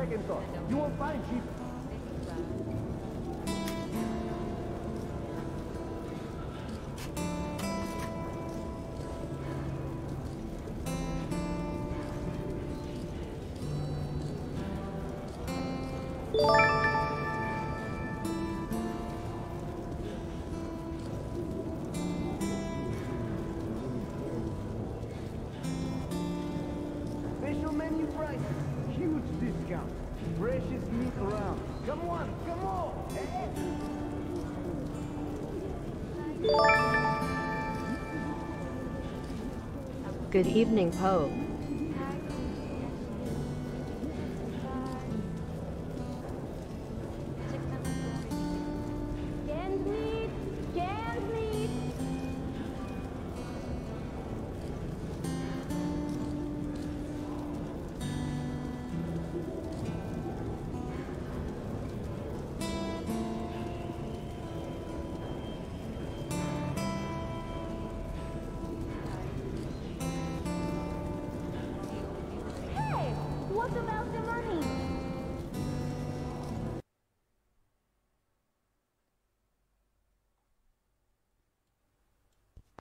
second thought. You won't find cheap. Good evening, Poe.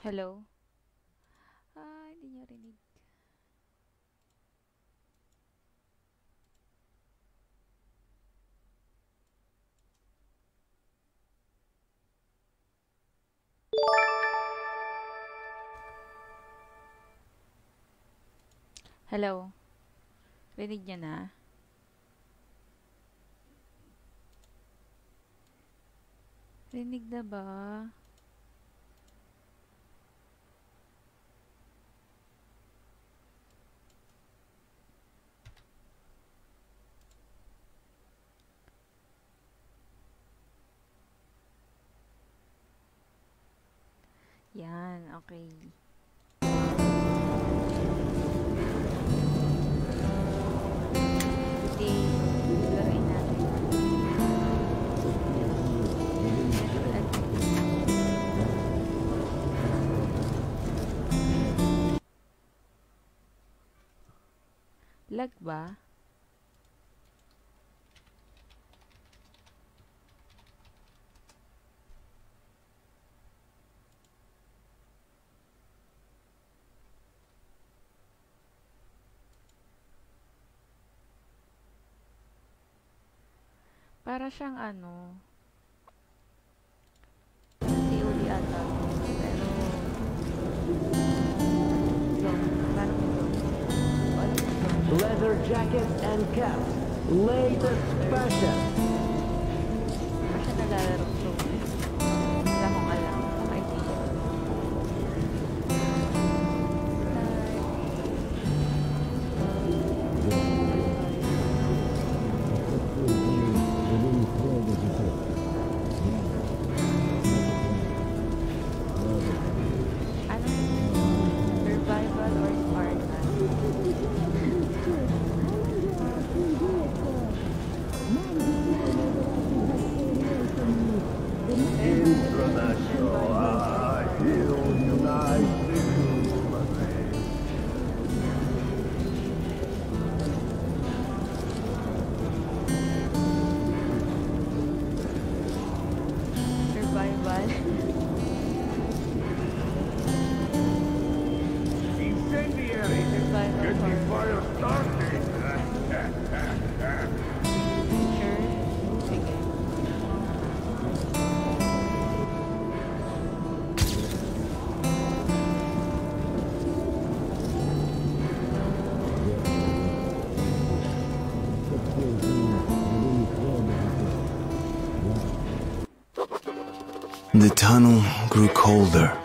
Hello? Ah, hindi niya rinig. Hello? Rinig niya na? Rinig na ba? Crayley. Lag ba? Para siyang ano, COD ata. Pero, Leather jacket and cap. Latest fashion. Fashion na lalaro. The tunnel grew colder.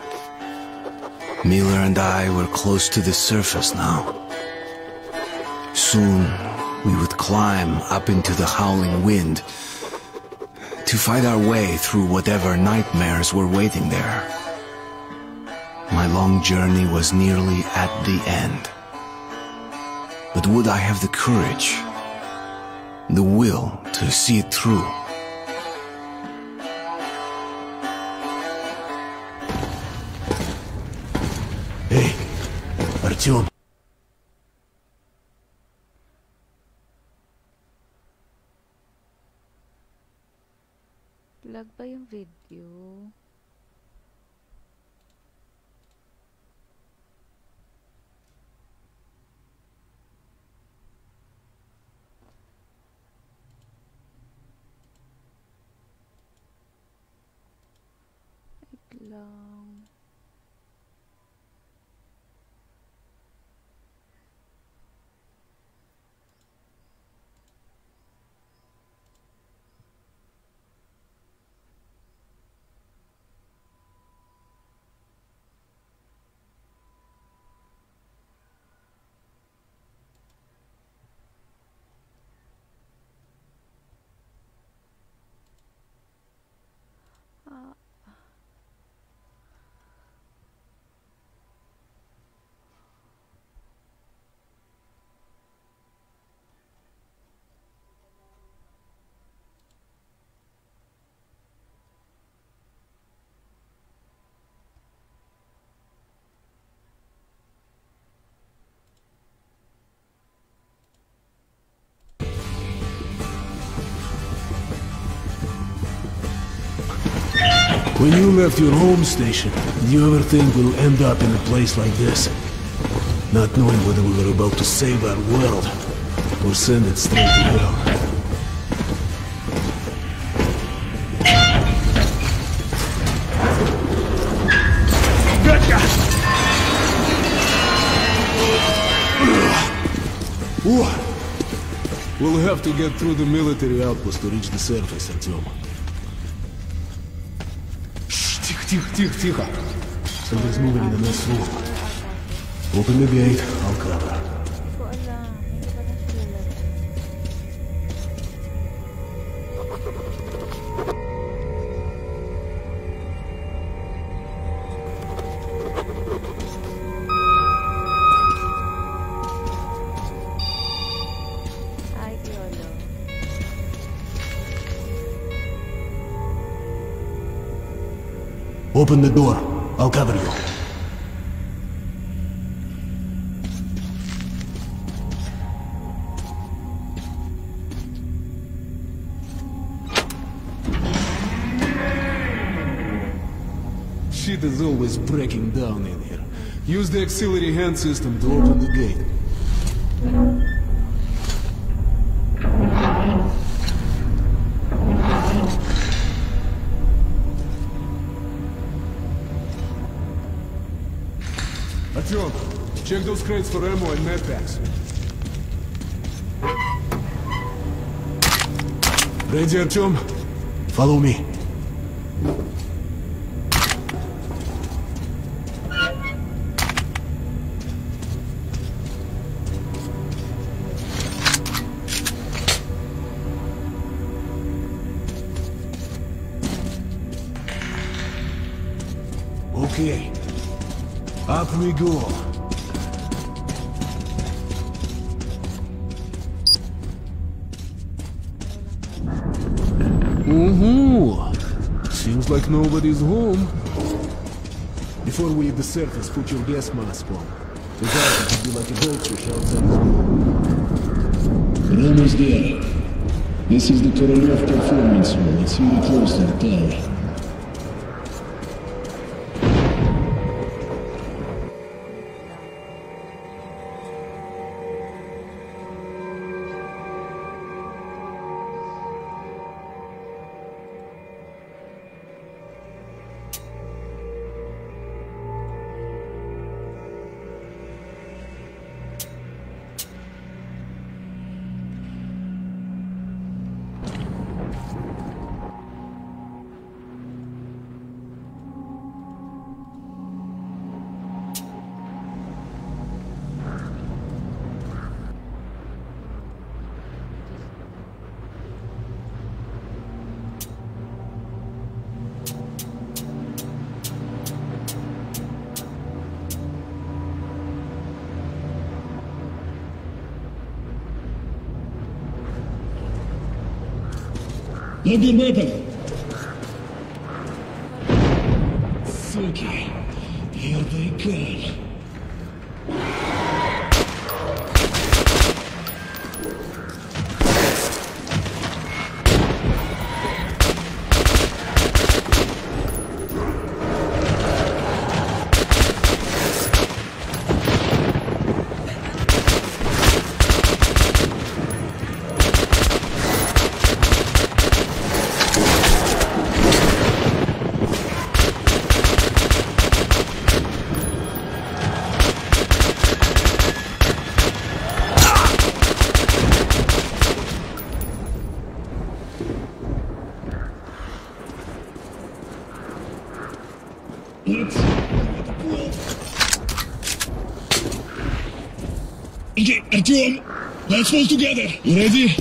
Miller and I were close to the surface now. Soon, we would climb up into the howling wind to fight our way through whatever nightmares were waiting there. My long journey was nearly at the end. But would I have the courage, the will to see it through? When you left your home station, did you ever think we'll end up in a place like this? Not knowing whether we were about to save our world, or send it straight to hell. We'll have to get through the military outpost to reach the surface, Artyom. Тихо, тихо, тихо. Соблазнула меня на слух. Уподобляет алкана. Open the door. I'll cover you. Shit is always breaking down in here. Use the auxiliary hand system to open the gate. Crates for ammo and medpacks. Ready, Artyom? Follow me. Okay. Up we go. Mm-hmm. Like nobody's home. Before we hit the surface, put your gas mask on. Without it, you'd be like a goldfish outside his We're almost there. This is the Korolev performance room. It's really close to the tower. Load your weapon! Suki, here they come. Let's... Okay, Artyom, let's together. Ready?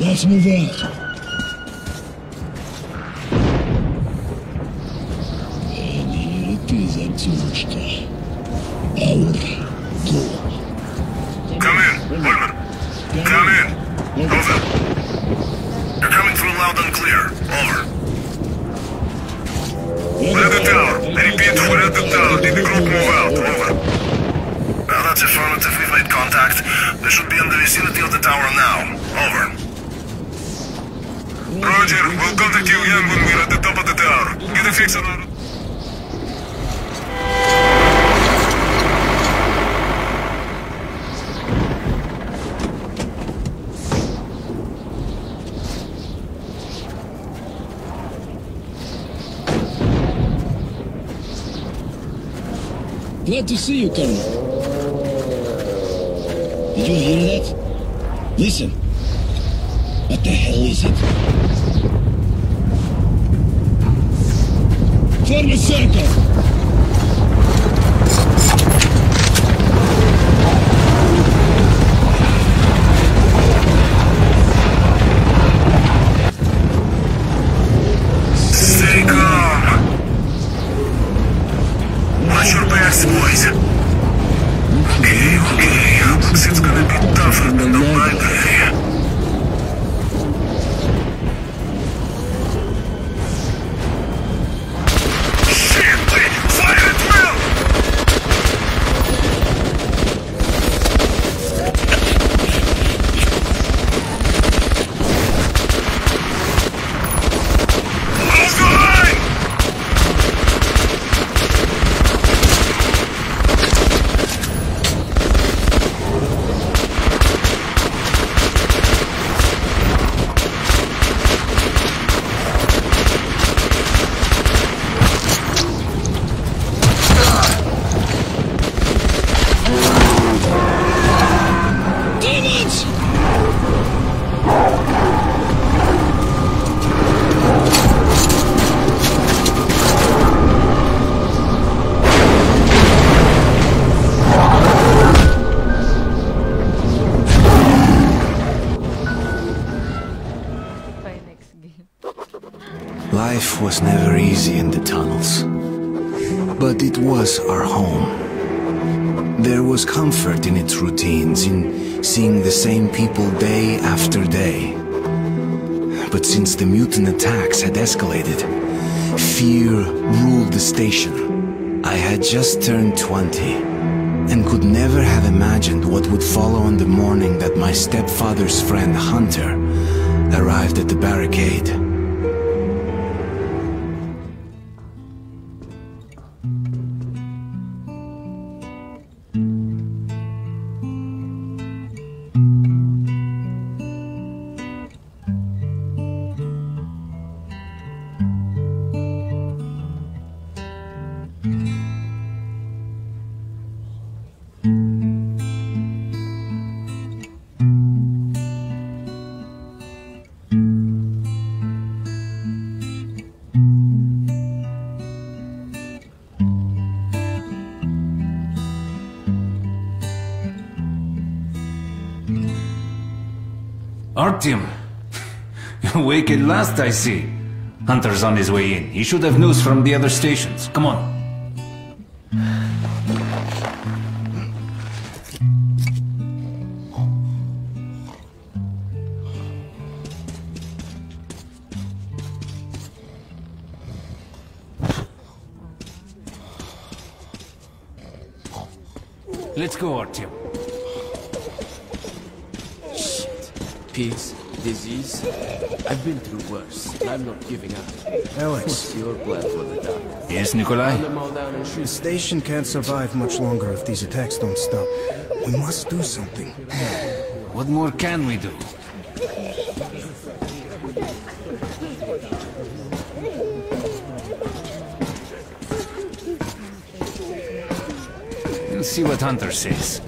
Let's move on. Glad to see you, Colonel. Did you hear that? Listen. What the hell is it? Form a circle! Was our home. There was comfort in its routines, in seeing the same people day after day. But since the mutant attacks had escalated, fear ruled the station. I had just turned 20 and could never have imagined what would follow on the morning that my stepfather's friend Hunter arrived at the barricade. Last, I see. Hunter's on his way in. He should have news from the other stations. Come on. Nikolai? Hunt them all down and the station can't survive much longer if these attacks don't stop. We must do something. What more can we do? We'll see what Hunter says.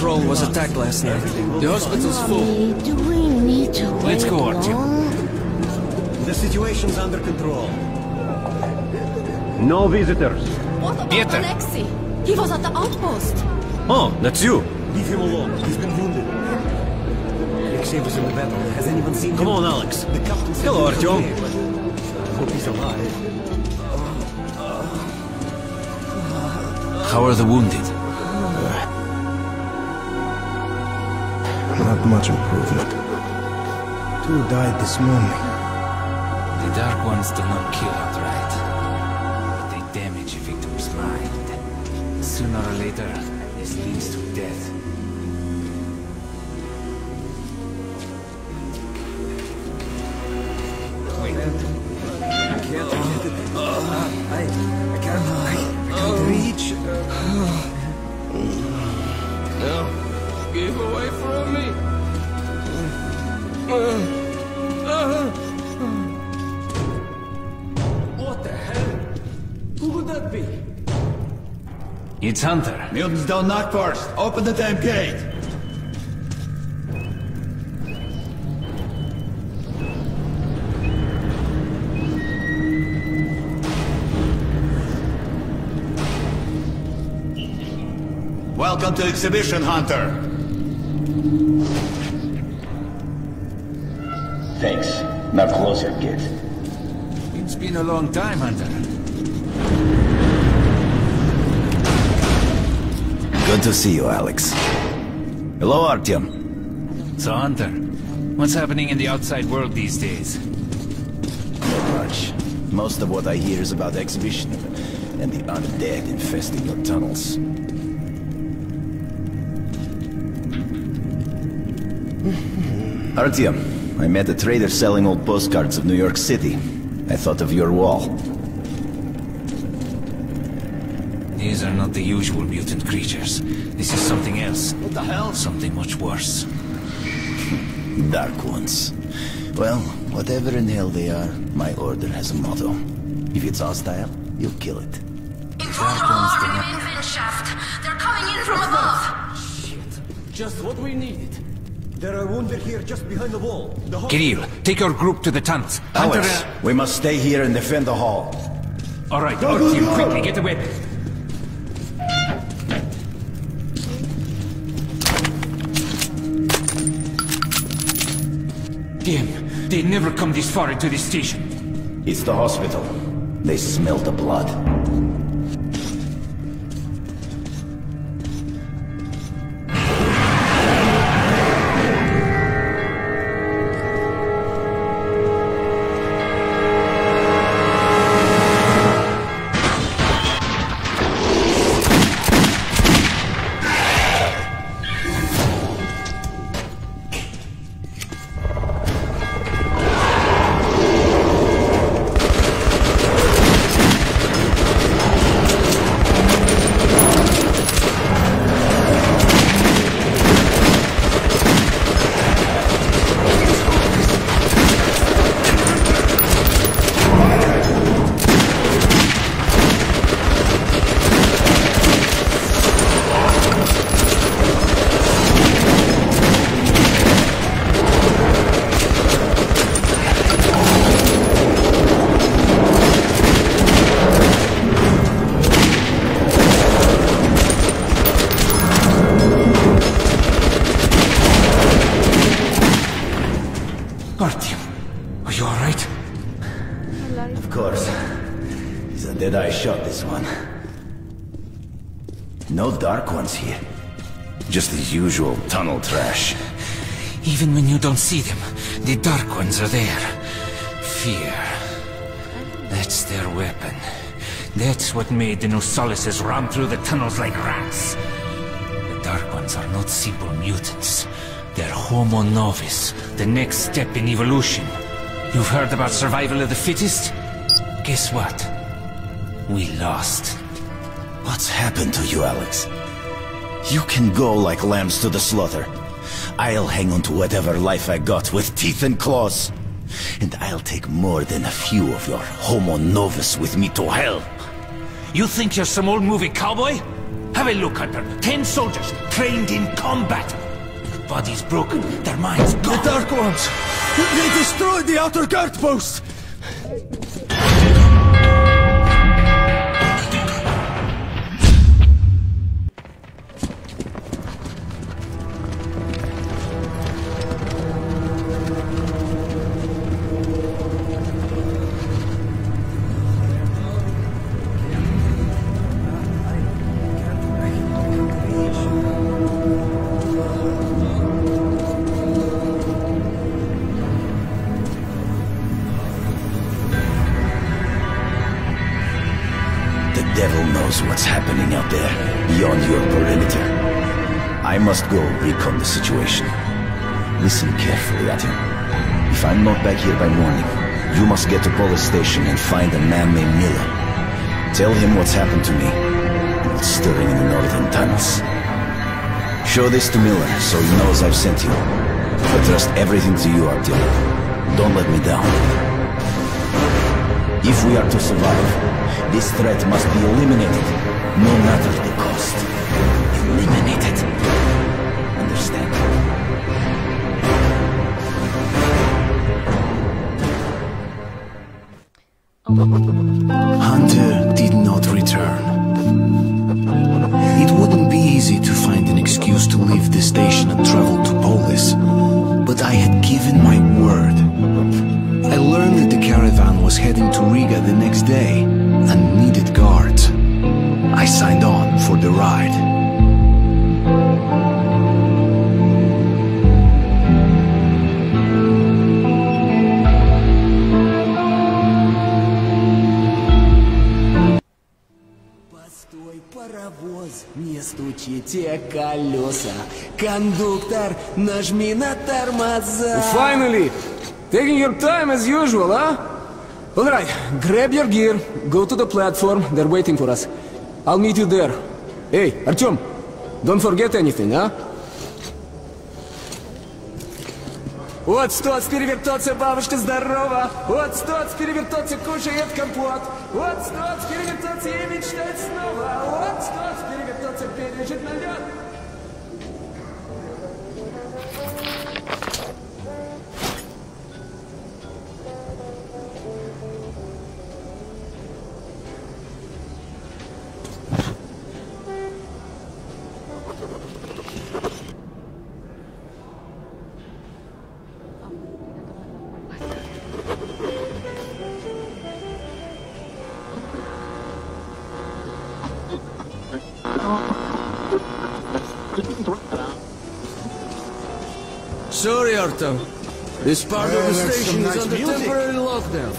Patrol was attacked last night. The hospital's full. Do we need to Let's go, Artyom. The situation's under control. No visitors. What about Peter. Alexei? He was at the outpost. Oh, that's you. Leave him alone. He's been wounded. Alexei was in the battle. Has anyone seen him? Come on, Alex. The captain said Hello, Artyom. Hope he's alive. How are the wounded? Not much improvement. Two died this morning. The Dark Ones do not kill outright. But they damage a victim's mind. Sooner or later, this leads to death. It's Hunter. Mutants don't knock first. Open the damn gate. Welcome to Exhibition Hunter. Thanks. Now closer, kid. It's been a long time, Hunter. Good to see you, Alex. Hello, Artyom. So, Hunter, what's happening in the outside world these days? Not much. Most of what I hear is about exhibition and the undead infesting your tunnels. Artyom, I met a trader selling old postcards of New York City. I thought of your wall. These are not the usual mutant creatures. This is something else. What the hell? Something much worse. Dark ones. Well, whatever in hell they are, my order has a motto. If it's hostile, you kill it. Intruder alarm in vent shaft. They're coming in from above. Shit. Just what we needed. There are wounded here just behind the wall. The Kirill, take your group to the tunnels. Hunter, Alex, we must stay here and defend the hall. all right, our team, quickly, get the weapon. Damn, they never come this far into this station. It's the hospital. They smell the blood. Even when you don't see them, the Dark Ones are there. Fear. That's their weapon. That's what made the Nosalises run through the tunnels like rats. The Dark Ones are not simple mutants. They're Homo Novus, the next step in evolution. You've heard about survival of the fittest? Guess what? We lost. What's happened to you, Alex? You can go like lambs to the slaughter. I'll hang on to whatever life I got with teeth and claws. And I'll take more than a few of your homo novus with me to hell. You think you're some old movie cowboy? Have a look, at Hunter. Ten soldiers, trained in combat. Their bodies broken, their minds gone. The Dark Ones! They destroyed the outer guard post! Situation. Listen carefully at. If I'm not back here by morning, you must get to Polis station and find a man named Miller. Tell him what's happened to me, and what's stirring in the northern tunnels. Show this to Miller, so he knows I've sent you. I trust everything to you, Artyom. Don't let me down. If we are to survive, this threat must be eliminated, no matter the cost. Eliminated. Hunter did not return. It wouldn't be easy to find an excuse to leave the station and travel to Polis, but I had given my word. I learned that the caravan was heading to Riga the next day and needed guards. I signed on for the ride. Стучите колеса. Кондуктор, нажми на тормоза. Finally! Taking your time as usual, huh? Alright, grab your gear, go to the platform, they're waiting for us. I'll meet you there. Hey, Artyom, don't forget anything, huh? Вот стоц перевертоться, бабушка здорова. Вот стоц перевертоться, кушает компот. Вот стоц перевертоться и мечтать снова. Вот стоц Значит, наряд! Doctor. This part of the station is under temporary lockdown.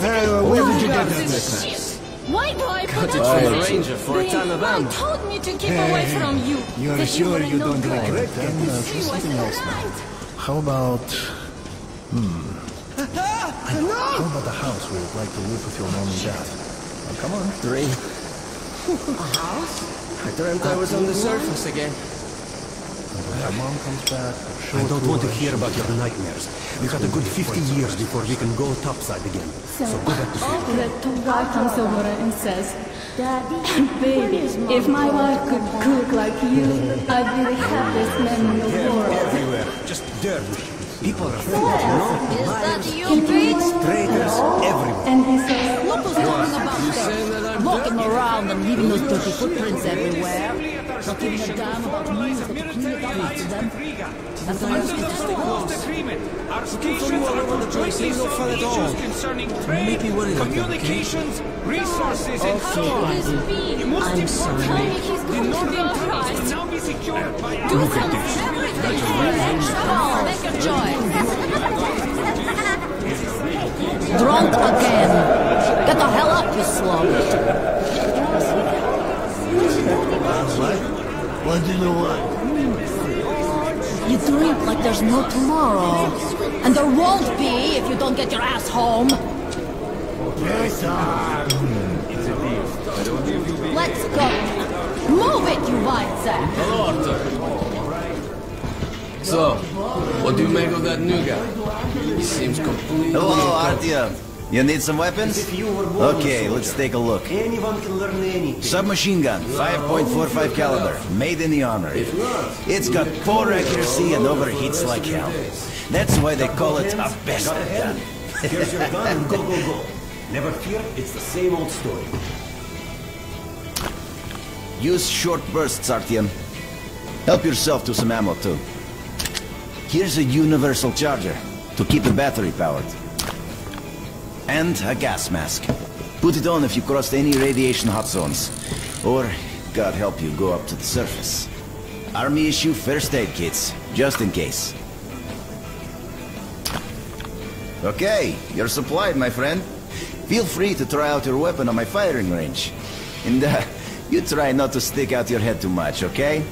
where did you get that necklace? White boy Cut it from the ranger for a time of ammo. told me to keep away from you. You're sure you don't regret that? something uh, else How about... Hmm. How about the house where you'd like to live with your mom and dad? Oh, come on. Three. a house? I dreamt I was on the surface again. And when your mom comes back, I don't want to hear about your nightmares. We got a good 50 years before we can go topside again. So go back to sleep. That guy comes over and says, Daddy, Baby, if my wife could cook like you, I'd be the happiest man in the world. Everywhere. Just dirt. People are fools, Is you know? that you, Can you bitch? Traitors everywhere. And he says, What talking about saying that there? Walking around and leaving those dirty footprints everywhere. Not giving a damn about me or to clean it up after them. That's the way it's supposed to be. Our Looking for stations you all are over the place, completely ain't no fun at solving all. issues concerning Make trade, me worried like that, okay? communications, resources, and How so on. can this be? You must I'm sorry. me. Tell me The northern be tunnels will now be secured by Do something. Everything for an. Make a choice. Drunk again. Get the hell up, you slug. What do you want? You drink like there's no tomorrow. And there won't be if you don't get your ass home. Yes, Let's go. Move it, you Weizsack. Hello, Arthur. So, what do you make of that new guy? He seems completely... Hello, Artyom. You need some weapons? As if you were born a Okay, let's take a look. Anyone can learn anything. Submachine gun, 5.45 caliber, made in the armory. It's got poor accuracy and overheats like hell. That's why they call it a bastard gun. Here's your gun and go, go, go. Never fear, it's the same old story. Use short bursts, Artyom. Help yourself to some ammo, too. Here's a universal charger to keep the battery powered. And a gas mask. Put it on if you crossed any radiation hot zones. Or, God help you, go up to the surface. Army issue first aid kits, just in case. Okay, you're supplied, my friend. Feel free to try out your weapon on my firing range. And, uh, you try not to stick out your head too much, okay?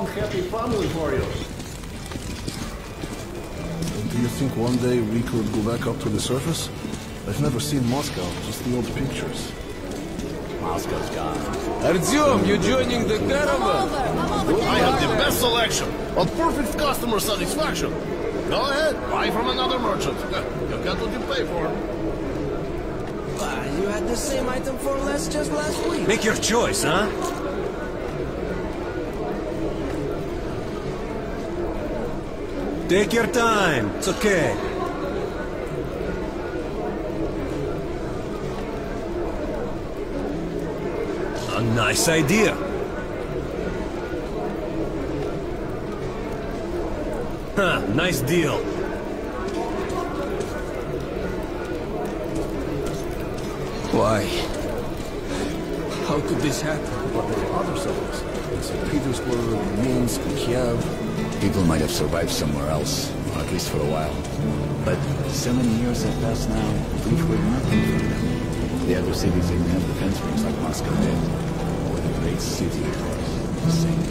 It's a fun, happy family for you. Do you think one day we could go back up to the surface? I've never seen Moscow, just the old pictures. Moscow's gone. Artyom, you joining the caravan? I have the best selection on perfect customer satisfaction. Go ahead, buy from another merchant. You get what you pay for. You had the same item for less just last week. Make your choice, huh? Take your time. It's okay. A nice idea. Huh, nice deal. Why? How could this happen? There are other cities. St. Petersburg, Minsk, Kiev. People might have survived somewhere else, or at least for a while. But so many years have passed now, we've heard nothing from them. The other cities even have defense rings like Moscow did. What a great city it was. The same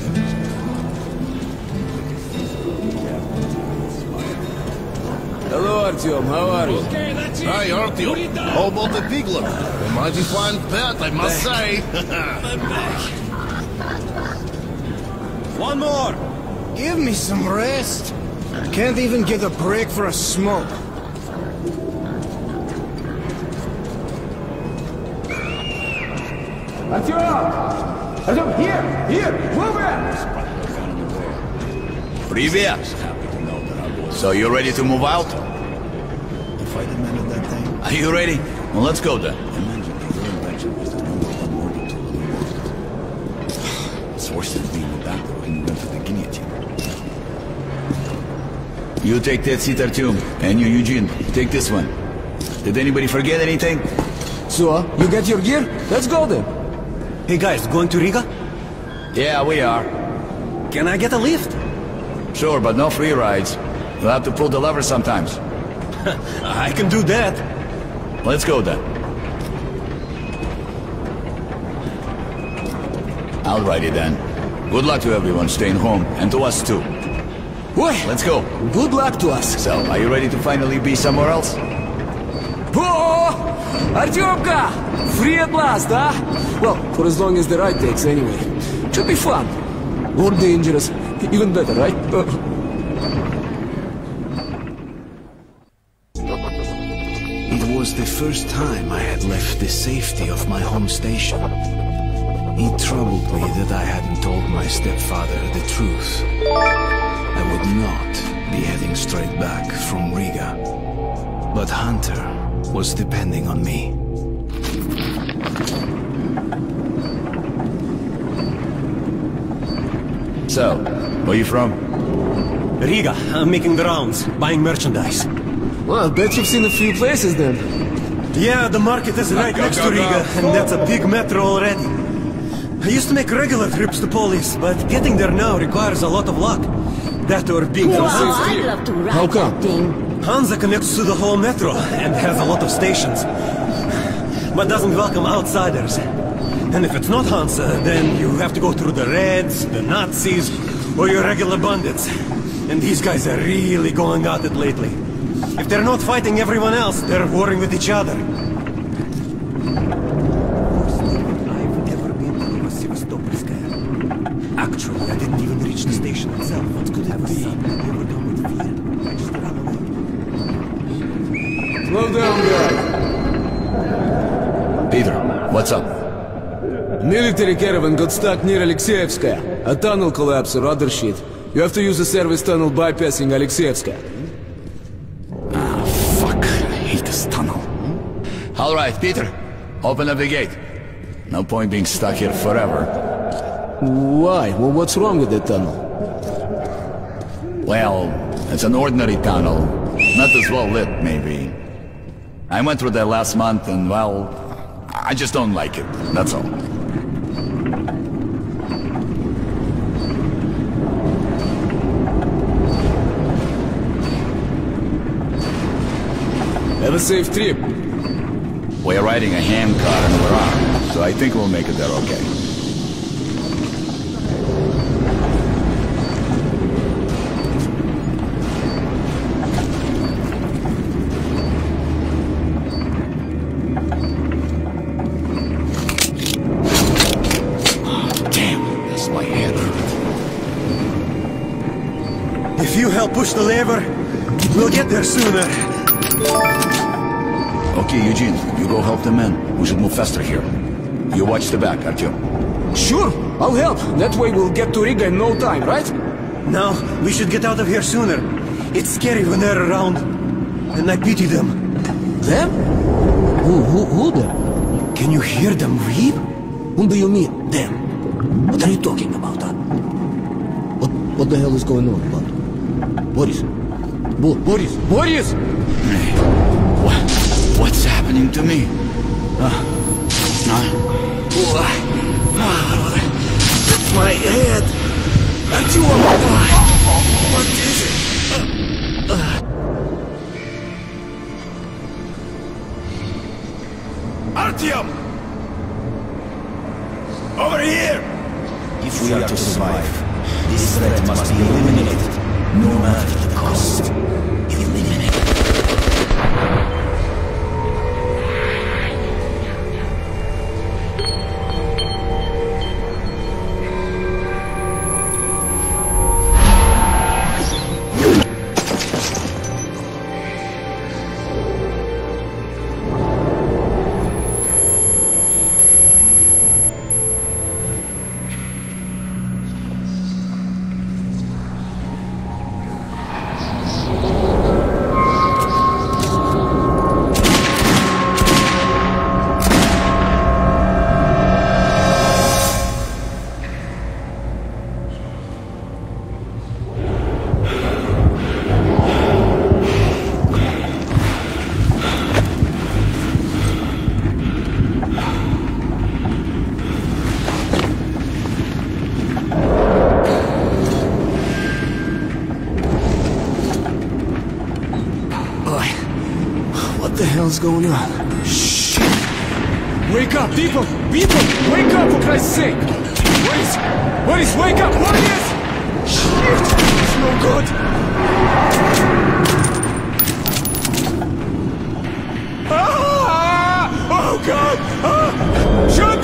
Hello, Artyom. How are you? Hi, Artyom. How about the piglet? A mighty fine pet, I must say. One more! Give me some rest. Can't even get a break for a smoke. Artyom! Artyom, here! Here! Move it! Привет! So you ready to move out? If I demanded that thing, Are you ready? Well, let's go then. It's worse than You take that seat, Artyom, and you, Eugene, take this one. Did anybody forget anything? So, you get your gear? Let's go then. Hey guys, going to Riga? Yeah, we are. Can I get a lift? Sure, but no free rides. You'll have to pull the lever sometimes. I can do that. Let's go then. I'll ride it then. Good luck to everyone staying home, and to us too. Boy, Let's go. good luck to us. So, are you ready to finally be somewhere else? Artyomka! Free at last, huh? Well, for as long as the ride takes, anyway. Should be fun. More dangerous. Even better, right? Uh, It was the first time I had left the safety of my home station. It troubled me that I hadn't told my stepfather the truth. I would not be heading straight back from Riga. But Hunter was depending on me. So, where are you from? Riga. I'm making the rounds, buying merchandise. well, I bet you've seen a few places then. Yeah, the market is right Go, next go, to go. Riga, and that's a big metro already. I used to make regular trips to Polis, but getting there now requires a lot of luck. That or being from I'd love to ride How come? thing. Hansa connects to the whole metro and has a lot of stations, but doesn't welcome outsiders. And if it's not Hansa, then you have to go through the Reds, the Nazis, or your regular bandits. And these guys are really going at it lately. If they're not fighting everyone else, they're warring with each other. Actually, I didn't even reach the station itself. What could have been? Overcome with fear. I just ran away. Slow down, guy. Peter, what's up? Military caravan got stuck near Alexeyevskaya. A tunnel collapse or other shit. You have to use a service tunnel bypassing Ah, Fuck, I hate this tunnel. All right, Peter, open up the gate. No point being stuck here forever. Why? Well, what's wrong with the tunnel? Well, it's an ordinary tunnel. Not as well lit, maybe. I went through there last month and, well, I just don't like it. That's all. A safe trip. We're riding a hand car and we're armed, so I think we'll make it there okay. Oh, damn, that's my head. If you help push the lever, we'll get there sooner. Okay, Eugene, you go help the men. We should move faster here. You watch the back, Artyom. Sure, I'll help. That way we'll get to Riga in no time, right? Now, we should get out of here sooner. It's scary when they're around. And I pity them. Them? Who, who, who them? Can you hear them weep? Whom do you mean, them? What are you talking about, huh? What, what the hell is going on, bud? Boris? Bo Boris? Boris! What? What's happening to me? Uh, uh, My head! Artyom! What is it? Artyom! Over here! If we are to survive, this threat must be eliminated, no matter hell's going on? Shit! Wake up, people! People! Wake up, for Christ's sake! Boris! Boris, wake up! Boris! Shit! It's no good! Ah! Oh God! Ah! Shoot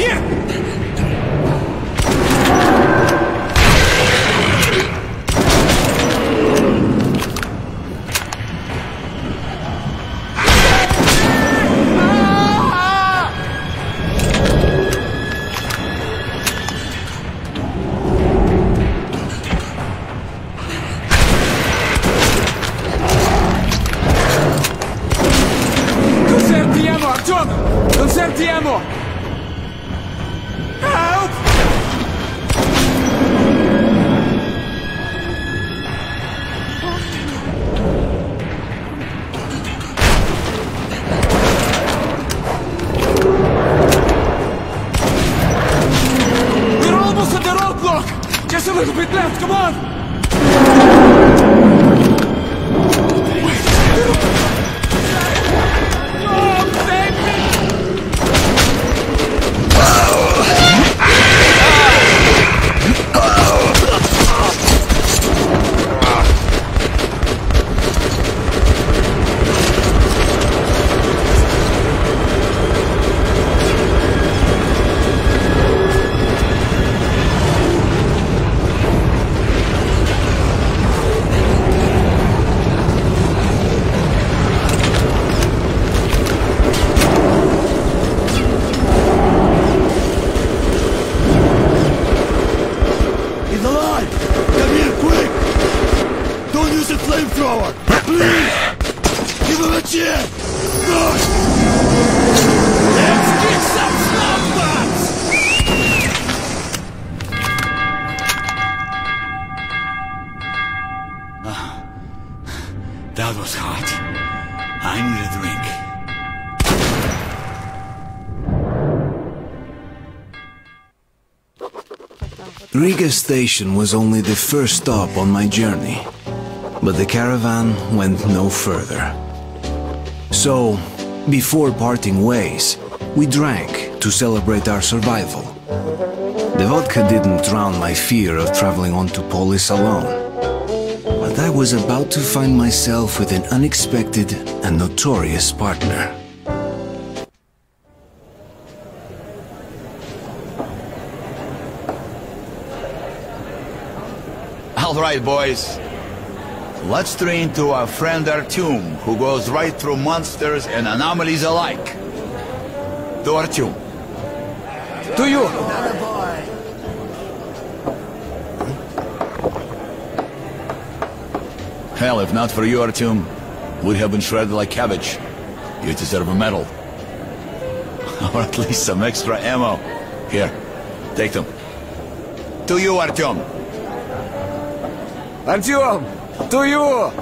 爷。That was hot. I need a drink. Riga station was only the first stop on my journey, but the caravan went no further. So, before parting ways, we drank to celebrate our survival. The vodka didn't drown my fear of traveling on to Polis alone, but I was about to find myself with an unexpected and notorious partner. All right, boys. Let's train to our friend Artyom, who goes right through monsters and anomalies alike. To Artyom. To you! Hell, if not for you, Artyom, we'd have been shredded like cabbage. You deserve a medal. or at least some extra ammo. Here, take them. To you, Artyom. Artyom! To you!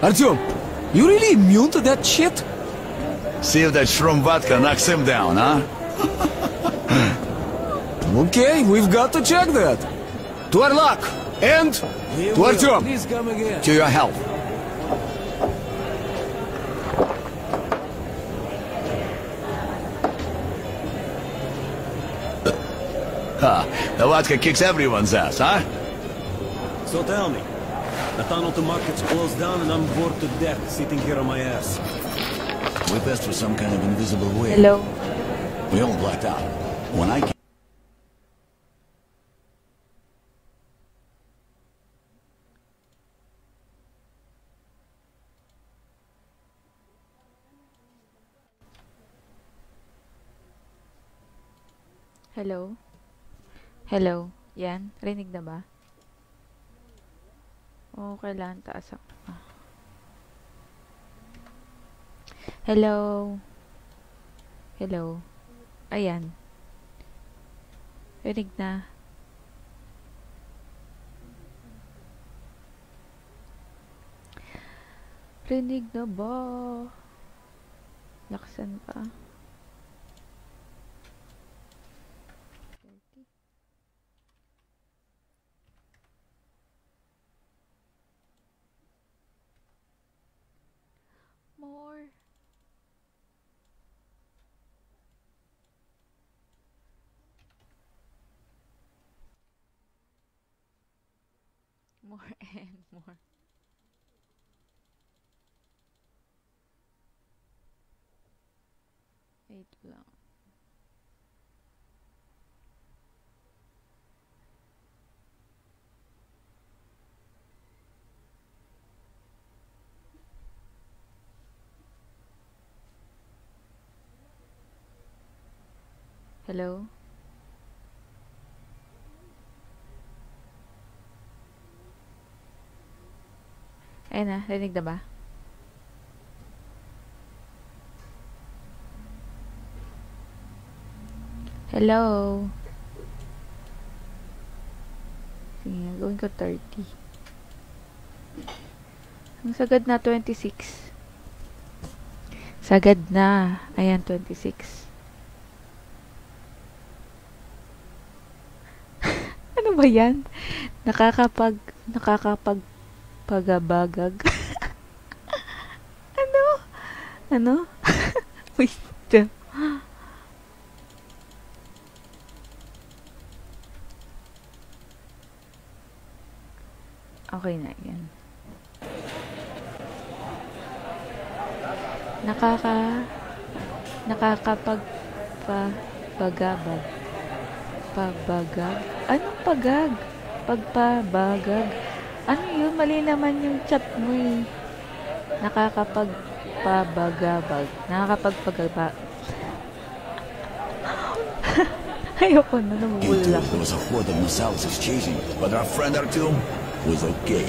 Artyom, you really immune to that shit? See if that shroom vodka knocks him down, huh? okay, we've got to check that. To our luck, and to Artyom, to your health. Ha, the vodka kicks everyone's ass, huh? So tell me, the tunnel to market's closed down and I'm bored to death sitting here on my ass. We passed through some kind of invisible way. Hello. We all blacked out. When I came... Hello? Hello? Yan? Rinig na ba? Oo, kailangan taas ang... Hello? Hello? Ayan. Rinig na. Rinig na ba? Laksan pa. Wait lang. Hello? Ayun na, rinig na ba? Hello? Sige, gawin ko 30. Ang sagad na 26. Sagad na. Ayan, 26. ano ba yan? Nakakapag, nakakapag, pagabagag. ano? Ano? Wait. Okay na yan. Nakaka nakakapag pa pagabag. Pabagag? Anong pagag? Pagpabagag? Ano yun? Mali naman yung chat mo eh. Nakakapagpabagabag. Nakakapagpagaba... Ayoko na. There was a horde of Nosalises chasing, but our friend Artyom was okay.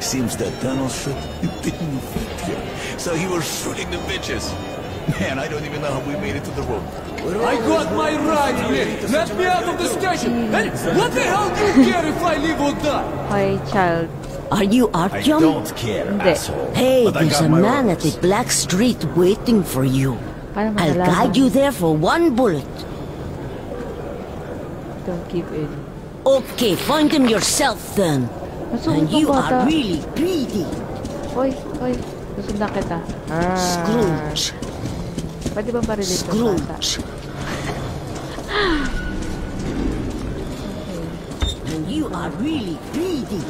Seems that tunnel shot didn't affect him, so he was shooting the bitches. Man, I don't even know how we made it to the road. I got my right here! Let me out of the station! And what the hell do you care if I live or die? Hi, child. Are you Artyom? I don't care, Hindi. asshole. Hey, But I a my man at the Black Street waiting for you. I'll guide you there for one bullet. Don't give in. Okay, find him yourself then. Masuot And you bata. are really greedy. Hoy, hoy. Susundan kita. Ah. Scrooge. Pwede ba marilate yung bata? Scrooge. And you are really greedy.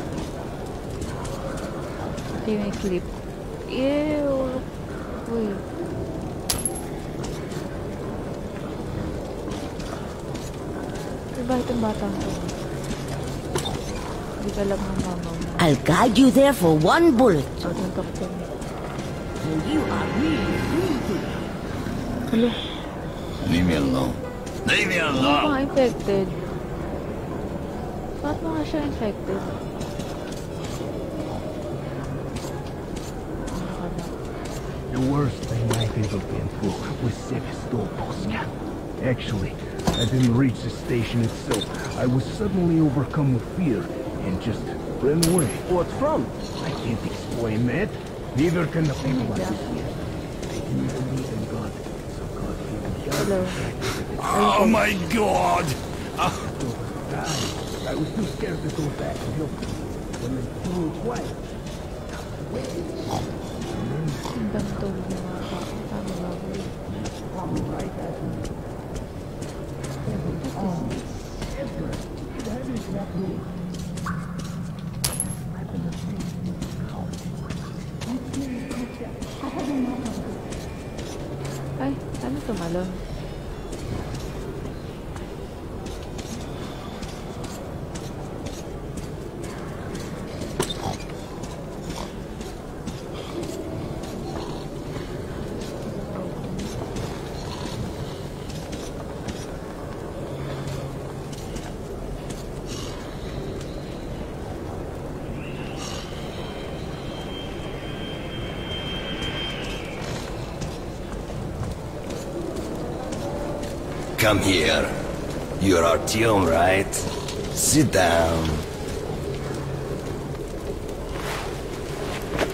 Okay, may clip. Ew. Uy. Ay, bakit ang bata I'll guide you there for one bullet. Huwag mong takpan. And you are really greedy. Hello? Leave me alone. Leave me Ano alone. mga infected? Bakit mga siya infected? The worst thing I've ever been through was Sevastopolsk. Actually, I didn't reach the station itself. I was suddenly overcome with fear and just ran away. What's from? I can't explain that. Neither can the people I was with. I didn't believe in God, so God gave me Hello. Oh my God! I was too scared to go back and help them. When they threw it quiet. Ang ano Come here. You're Artyom, right? Sit down.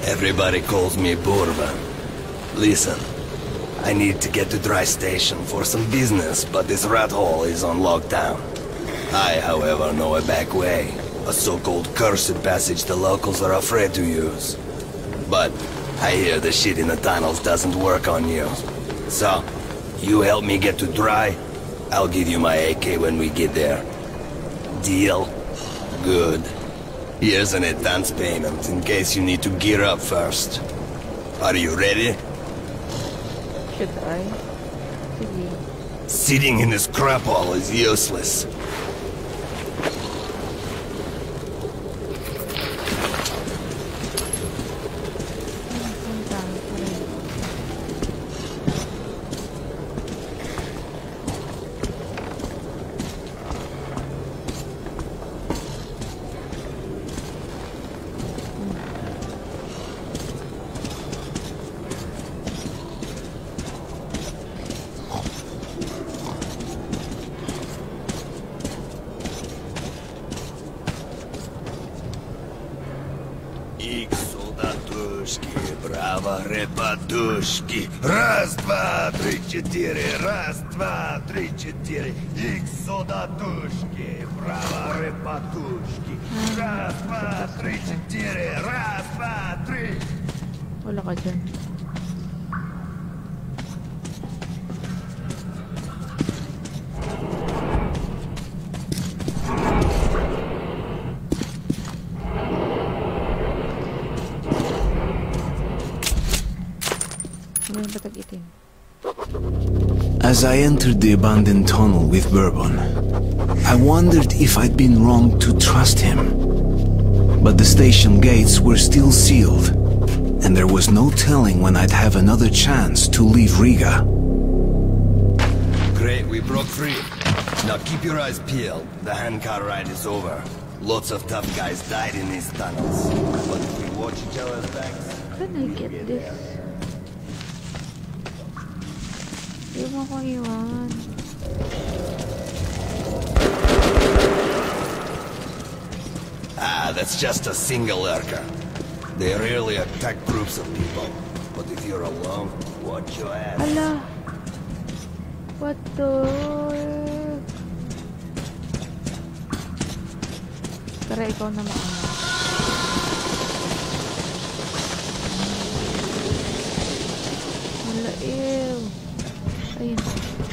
Everybody calls me Bourbon. Listen, I need to get to Dry Station for some business, but this rat hole is on lockdown. I, however, know a back way. A so-called cursed passage the locals are afraid to use. But I hear the shit in the tunnels doesn't work on you. So, you help me get to Dry, I'll give you my AK when we get there. Deal? Good. Here's an advance payment in case you need to gear up first. Are you ready? Should I? Sige. Sitting in this crap hole is useless. Раз, два, три, четыре. Раз, два, три. Wala ka dyan. Ano yung batag itim? As I entered the abandoned tunnel with Bourbon, I wondered if I'd been wrong to trust him. But the station gates were still sealed, and there was no telling when I'd have another chance to leave Riga. Great, we broke free. Now keep your eyes peeled. The handcar ride is over. Lots of tough guys died in these tunnels. But if we watch each other's backs, Can I get this? Di mo ko iwan. Ah, that's just a single lurker. They rarely attack groups of people. But if you're alone, watch your ass. Ala! What the? Tara, ikaw na mauna. Wala, ew. Ayun.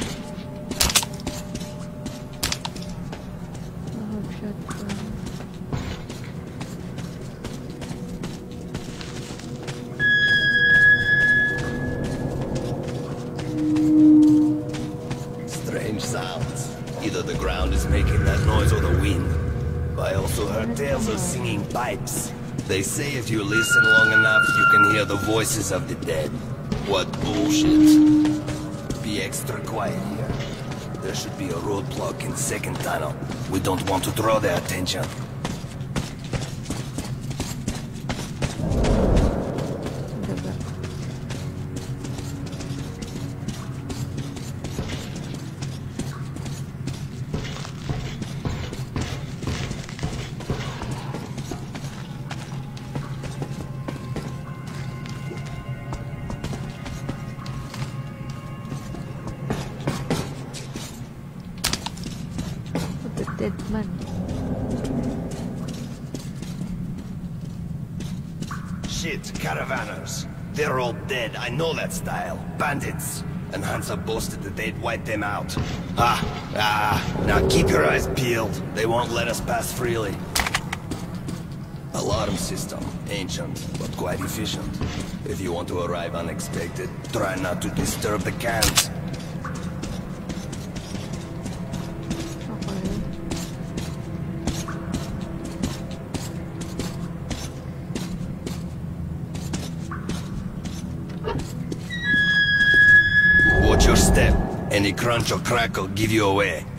They say if you listen long enough, you can hear the voices of the dead. What bullshit. Be extra quiet here. There should be a roadblock in second tunnel. We don't want to draw their attention. Know that style. Bandits. And Hansa boasted that they'd wipe them out. Ah, ah, now keep your eyes peeled. They won't let us pass freely. Alarm system. Ancient, but quite efficient. If you want to arrive unexpected, try not to disturb the cans. Crunch or crack will give you away.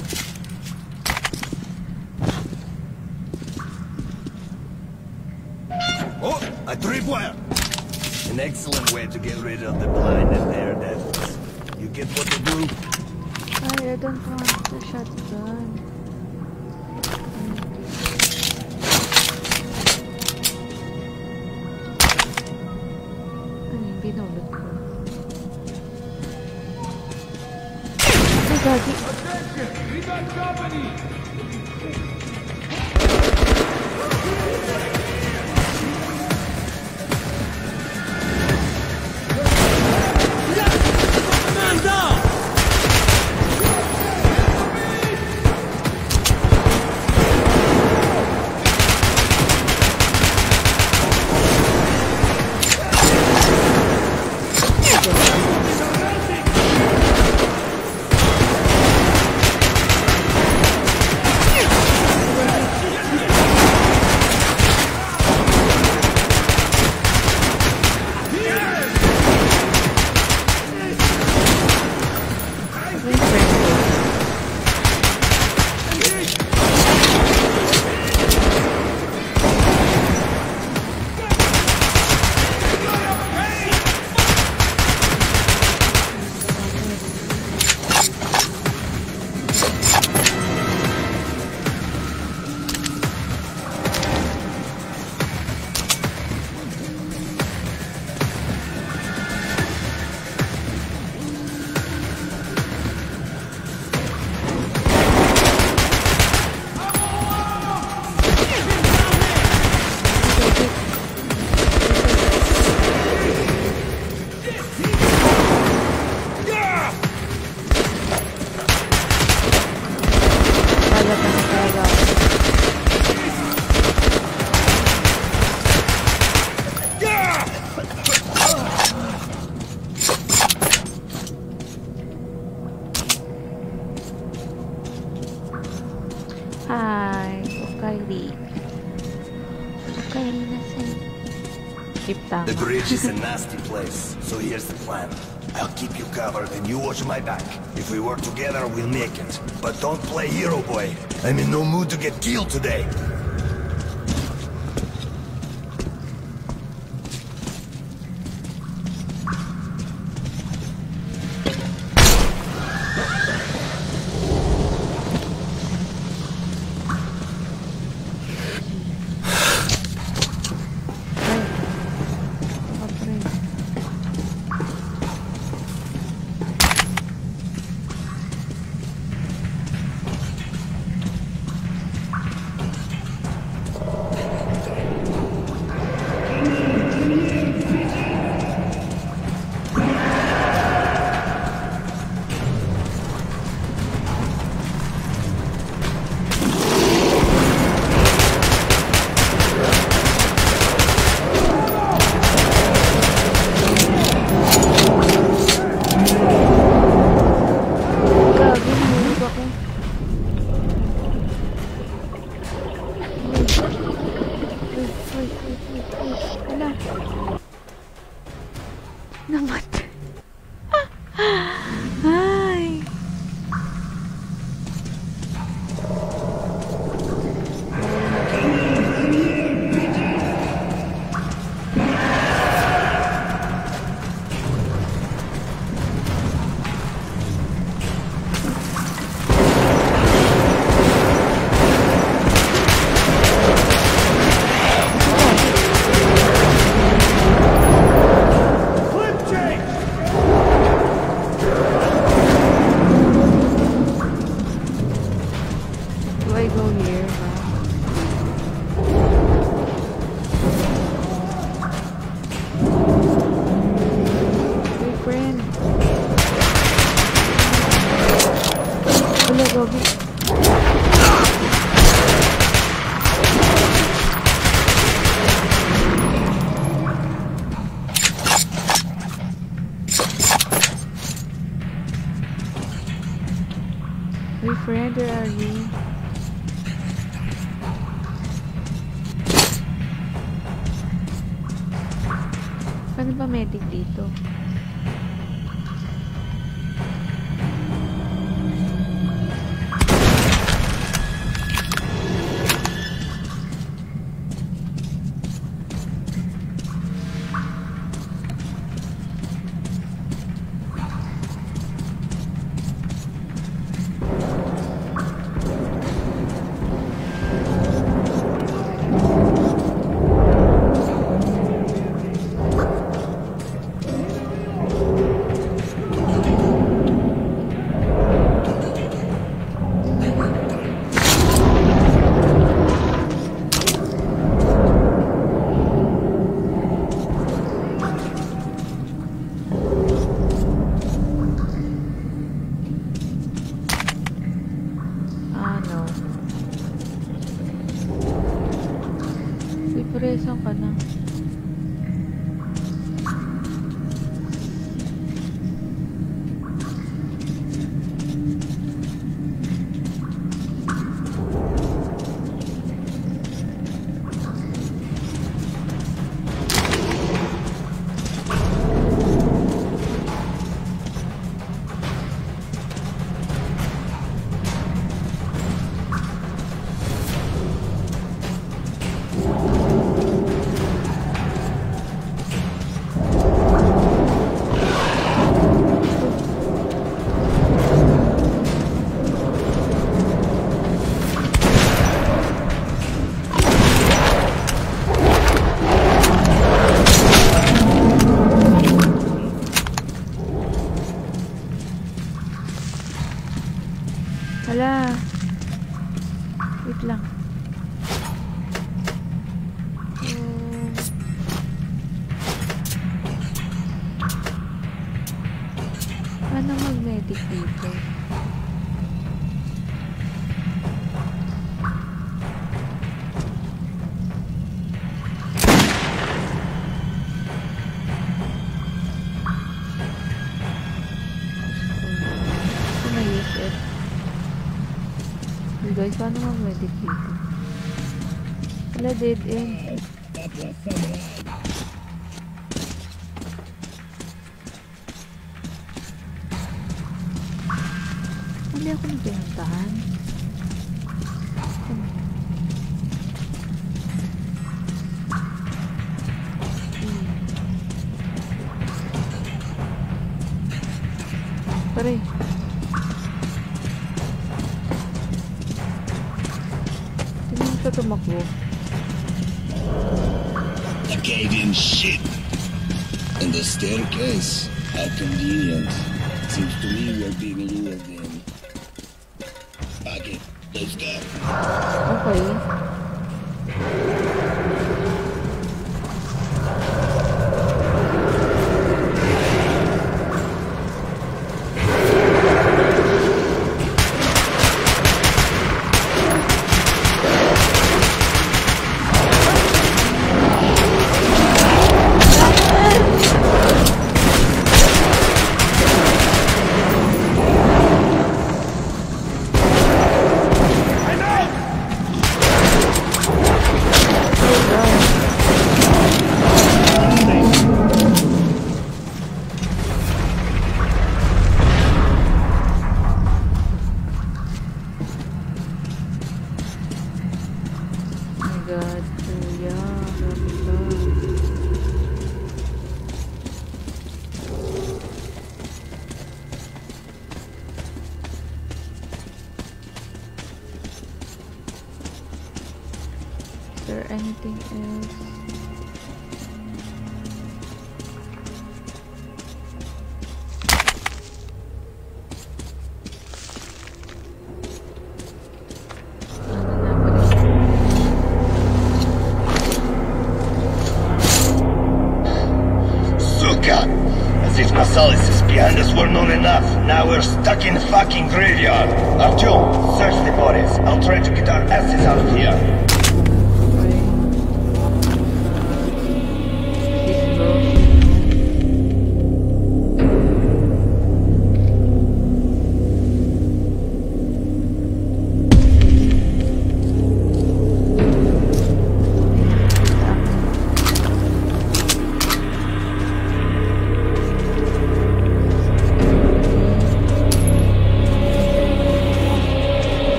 watch my back. If we work together, we'll make it. But don't play hero boy. I'm in no mood to get killed today. it in. Eh. Yeah.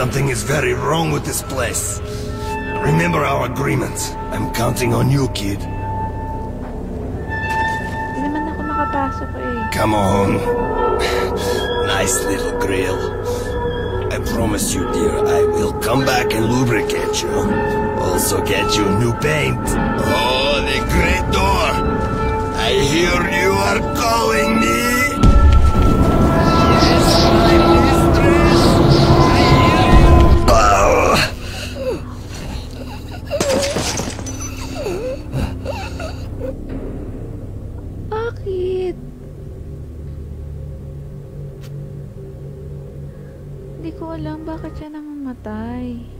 Something is very wrong with this place. Remember our agreement. I'm counting on you, kid. Come on. nice little grill. I promise you, dear, I will come back and lubricate you. Also get you new paint. Oh, the great door! I hear you are calling me! Yes, patay.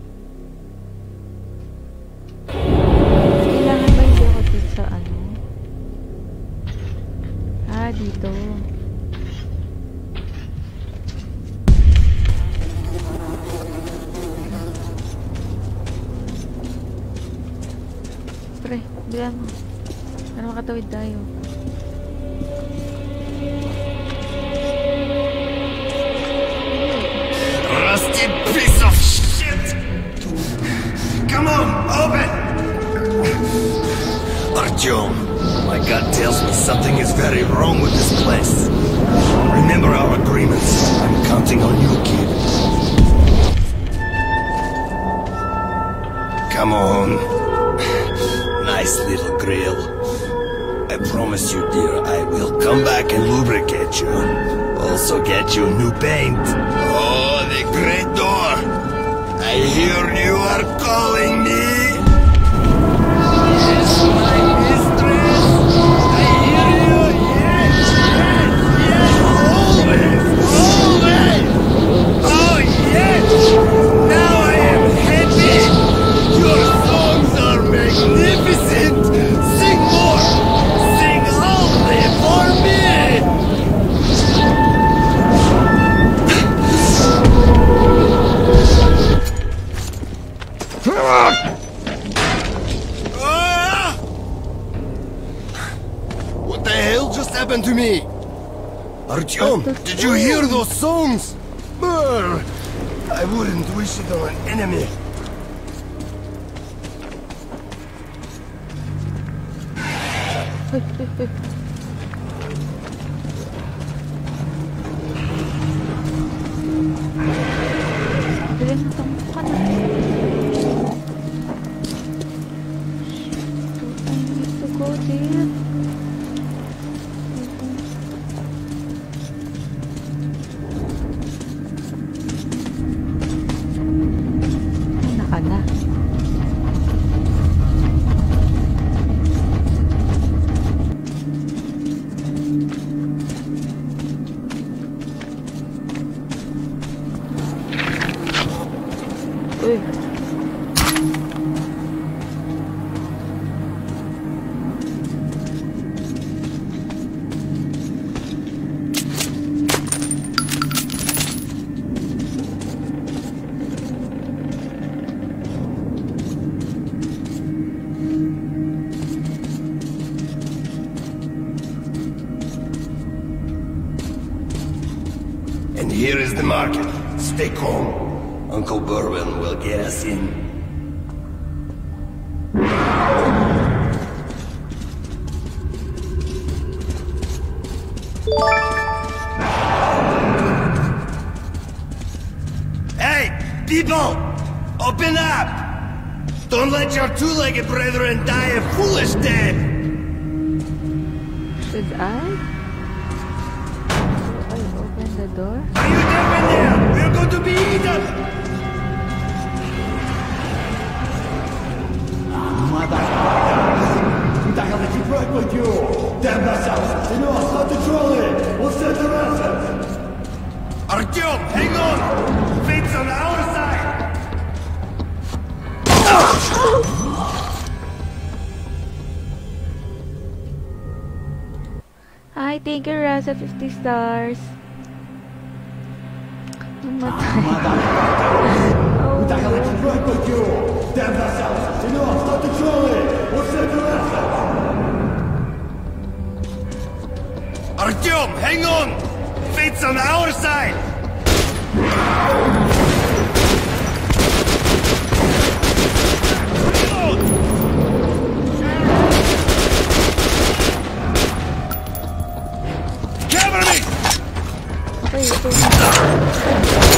zones! Brr. I wouldn't wish it on an enemy. stars. 또.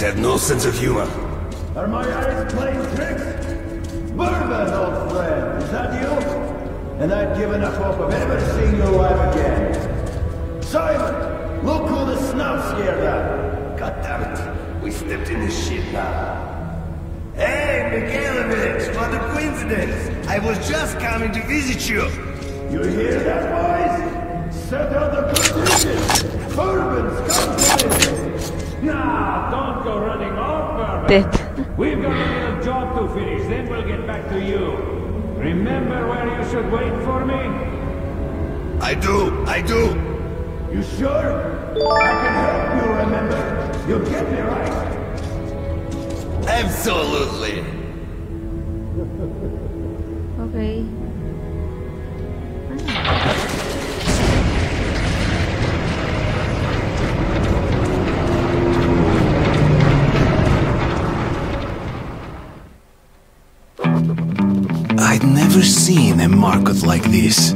Have no sense of humor. Off, Bourbon. We've got a little job to finish, then we'll get back to you. Remember where you should wait for me? I do, I do. You sure? I can help you remember. You'll get me right. Absolutely. Seen a market like this.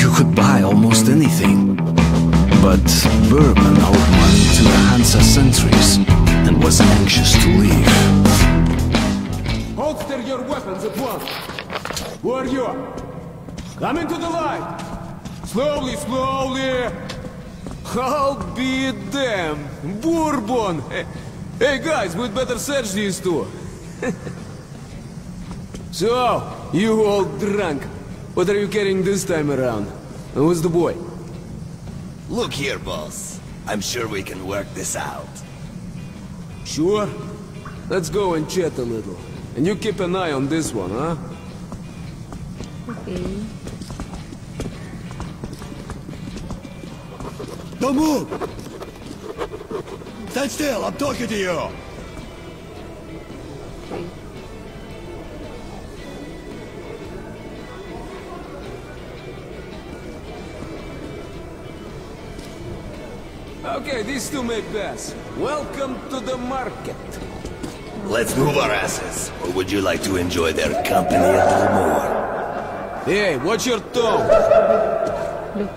You could buy almost anything. But Bourbon owed money to the Hansa sentries and was anxious to leave. Holster your weapons at once. Who are you? Come into the light. Slowly, slowly. I'll be damned. Bourbon. Hey, guys, we'd better search these two. so, you all drunk. What are you carrying this time around? And who's the boy? Look here, boss. I'm sure we can work this out. Sure? Let's go and chat a little. And you keep an eye on this one, huh? Okay. Don't move! Stand still, I'm talking to you! Okay, these two may pass. Welcome to the market. Let's move our asses. Or would you like to enjoy their company a little more? Hey, watch your tone. Ba?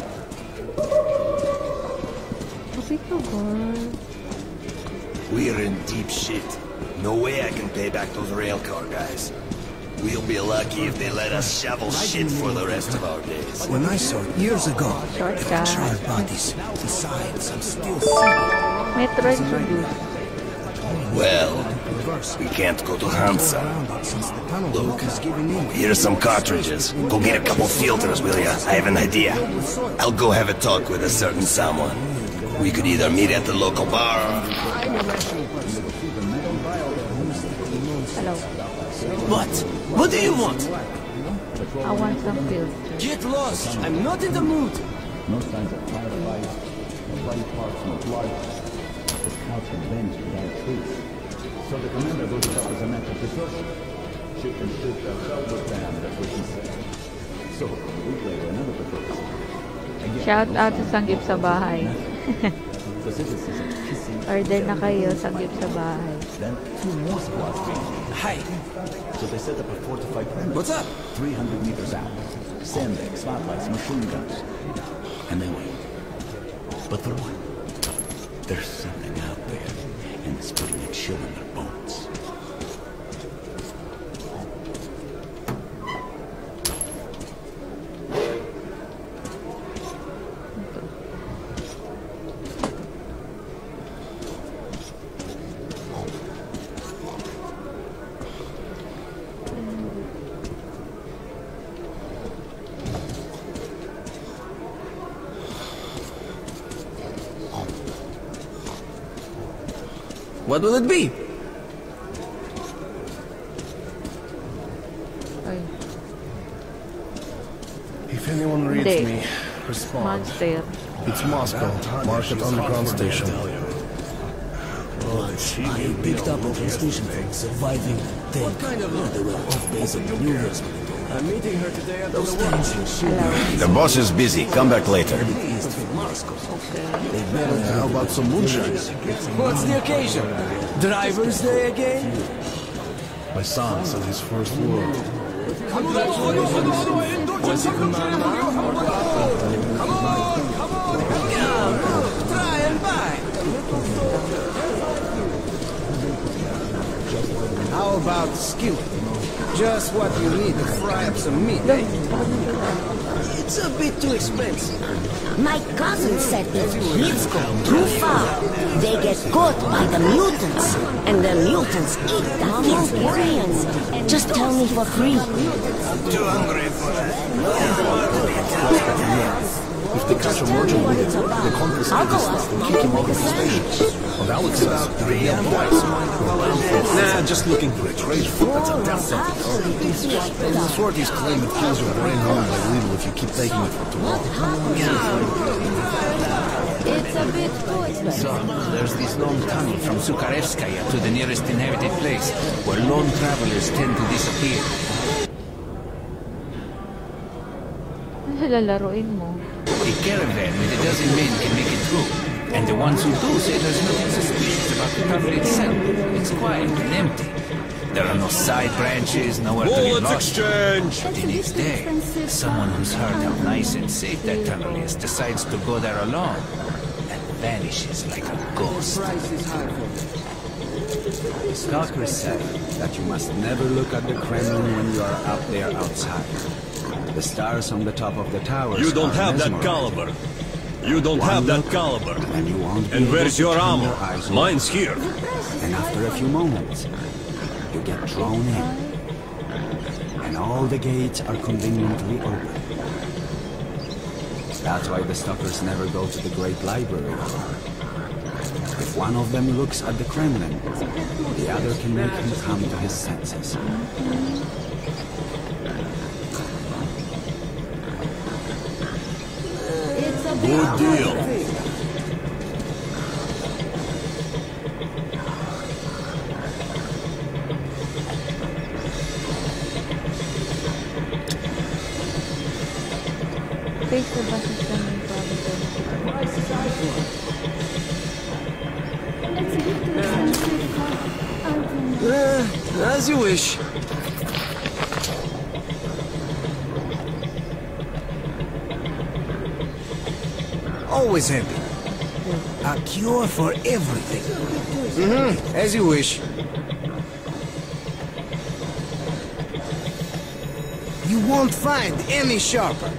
We're in deep shit. No way I can pay back those railcar guys. We'll be lucky if they let us shovel shit for the rest of our days. When I saw it years ago, Short the guy. child bodies, besides, I'm still seeing. Metroid Sudu. Well, we can't go to Hansa. Look, here's some cartridges. Go get a couple filters, will ya? I have an idea. I'll go have a talk with a certain someone. We could either meet at the local bar What? What do you want? I want some filter. Get lost. I'm not in the mood. No signs of firefight, no body parts, no blood. The scouts had vanished without a trace. So the commander wrote it up as a matter of desertion. Shoot and shoot the hell with them, that's what he said. So, a week later, another patrol. Again, Shout out to signs of Sanggip sa bahay. Are kissing Order na kayo, Sanggip sa bahay. Then two more squads came. Hi. So they set up a fortified perimeter. What's up? 300 meters out. Sandbags, spotlights, machine guns. And they wait. But for what? There's something out there, and it's putting a chill in their What will it be? If anyone reads Hindi. me, respond. monster. It's Moscow, Market Underground Station. I picked up a station from surviving tank. What kind of They were off base at maneuvers. I'm meeting her today at Those the Hello. The boss is busy. Come back later. Okay. How about some moonshine? What's the occasion? Driver's Day again? My son on his first war. Come on, come on, come on! Try and buy! How about skewers? Just what you need to fry up some meat, eh? It's a bit too expensive. My cousin said if kids go too far, they get caught by the mutants, and the mutants eat the kids' brains. Just tell me for free. Too hungry for that. If they catch a merchant with it, they confiscate his stuff and kick him out of the station. Well, Alex says three young boys. Nah, just looking for a trade. That's a death sentence. The authorities claim it kills your brain only by little if you keep taking it for too long. It's a bit too. So, there's this long tunnel from Sukharevskaya to the nearest inhabited place, where lone travelers tend to disappear. Ano lalaroin mo? A caravan with a dozen men can make it through, and the ones who do say there's nothing suspicious about the tunnel itself. It's quiet and empty. There are no side branches, nowhere to get Bullets lost. exchange! The next day, someone who's heard how nice and safe that tunnel is decides to go there alone and vanishes like a ghost. The Stalkers say that you must never look at the Kremlin when you are out there outside. The stars on the top of the towers You don't are have that caliber. You don't One have that look, caliber. And you won't And where's your armor? ammo? eyes away. Mine's here. And after a few moments, you get drawn in. And all the gates are conveniently open. That's why the stalkers never go to the Great Library. If one of them looks at the Kremlin, the other can make him come to his senses. It's a bit Good deal. A cure for everything. Mm-hmm. As you wish. You won't find any sharper.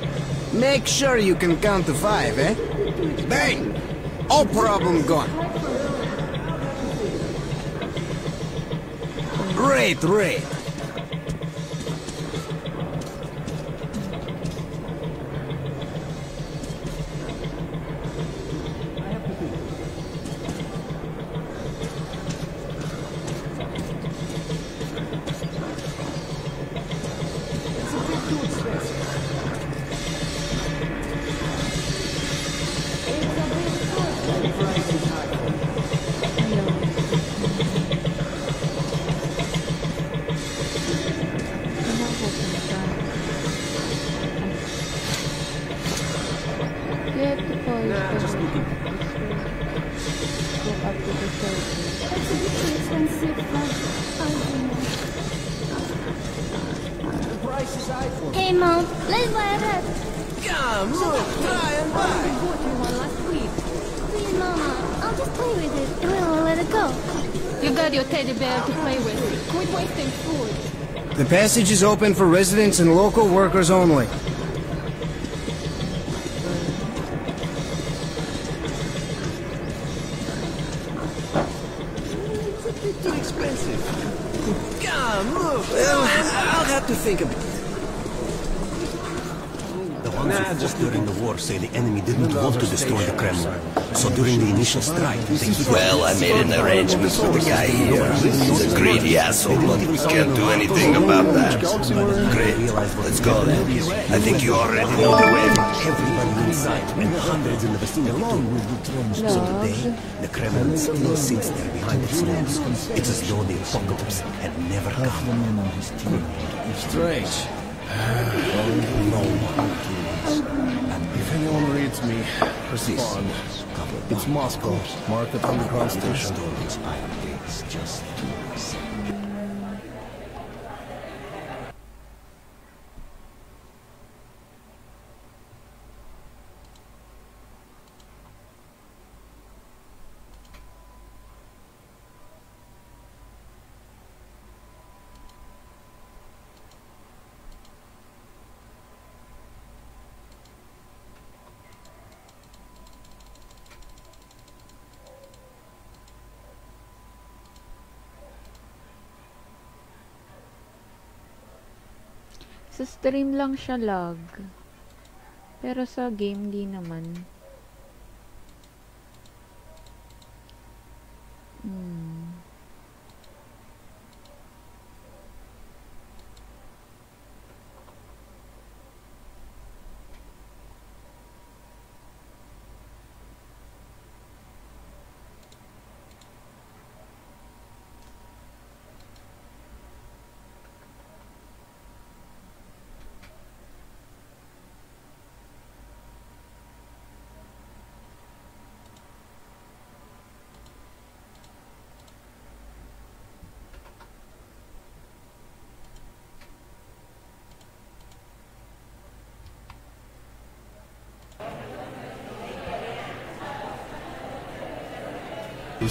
Make sure you can count to five, eh? Bang! All problem gone. Great, great. Passage is open for residents and local workers only. It's a bit too expensive. Come, look. Well, I'll have to think about it. The ones who fought during the war say the enemy didn't want to destroy the Kremlin. So during the initial strike, they Well, I made an arrangement with the guy here. He's a greedy asshole, can't do anything about that. Great. Let's go then. I think you already know the way. Everybody inside and hundreds in the vicinity. So today, the Kremlin still sits there behind its walls. It's as though the apocalypse had never come. Strange. no. If anyone reads me, respond. It's Moscow. Market Underground Station. Sa stream lang siya lag. Pero sa game, di naman.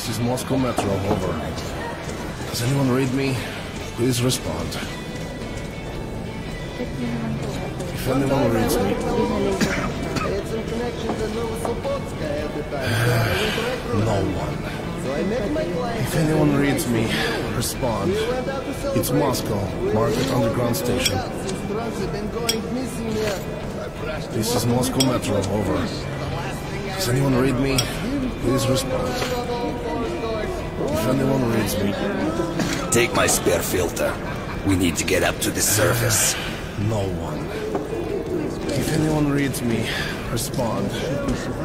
This is Moscow Metro, over. Does anyone read me? Please respond. If anyone reads me, no one. If anyone reads me, respond. It's Moscow, Market Underground Station. This is Moscow Metro, over. Does anyone read me? Please respond. If anyone reads me, Take my spare filter. We need to get up to the surface. no one. If anyone reads me, respond.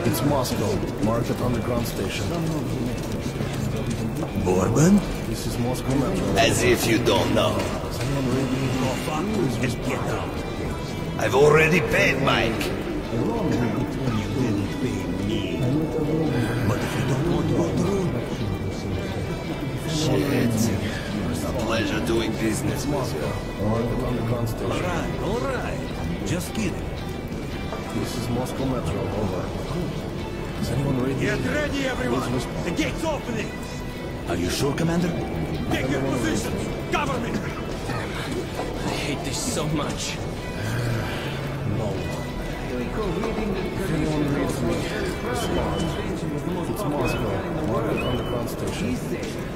It's Moscow, Market Underground Station. Bourbon? This is Moscow Metro. As if you don't know. Does anyone read me? Please respond. I've already paid Mike. Business with you. Market Underground Station. Alright, alright. Just kidding. This is Moscow Metro, over. Is anyone ready? me? Get ready, everyone! The gate's opening! Are you sure, Commander? Take your positions! Cover me! I hate this so much. No one. If anyone reads me, respond. It's Moscow, Market Underground Station.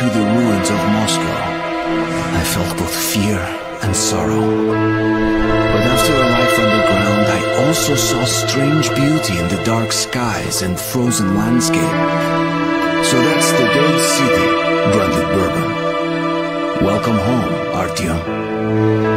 into the ruins of Moscow, I felt both fear and sorrow. But after a life underground, I also saw strange beauty in the dark skies and frozen landscape. So that's the dead city, grunted Bourbon. Welcome home, Artyom.